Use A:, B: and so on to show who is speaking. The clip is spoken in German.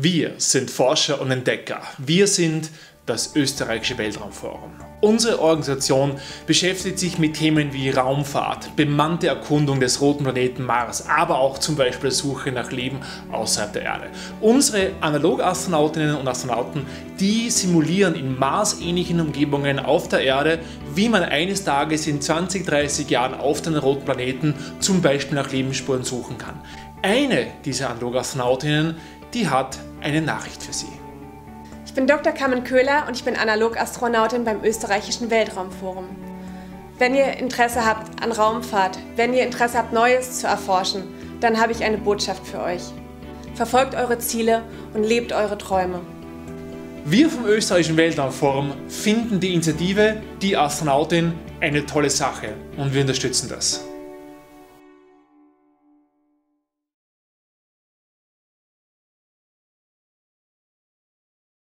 A: Wir sind Forscher und Entdecker. Wir sind das österreichische Weltraumforum. Unsere Organisation beschäftigt sich mit Themen wie Raumfahrt, bemannte Erkundung des roten Planeten Mars, aber auch zum Beispiel Suche nach Leben außerhalb der Erde. Unsere Analogastronautinnen und Astronauten, die simulieren in Mars-ähnlichen Umgebungen auf der Erde, wie man eines Tages in 20, 30 Jahren auf den roten Planeten zum Beispiel nach Lebensspuren suchen kann. Eine dieser Analogastronautinnen, die hat eine Nachricht für Sie.
B: Ich bin Dr. Carmen Köhler und ich bin Analogastronautin beim Österreichischen Weltraumforum. Wenn ihr Interesse habt an Raumfahrt, wenn ihr Interesse habt, Neues zu erforschen, dann habe ich eine Botschaft für euch. Verfolgt eure Ziele und lebt eure Träume.
A: Wir vom Österreichischen Weltraumforum finden die Initiative Die Astronautin eine tolle Sache und wir unterstützen das.